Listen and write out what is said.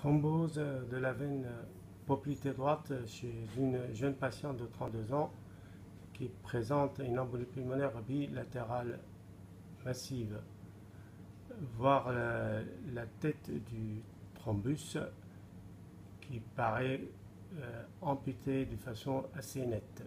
Thrombose euh, de la veine euh, poplitée droite euh, chez une jeune patiente de 32 ans qui présente une embolie pulmonaire bilatérale massive. Voir la, tête du thrombus qui paraît amputée de façon assez nette.